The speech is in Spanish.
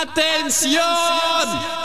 ¡Atención!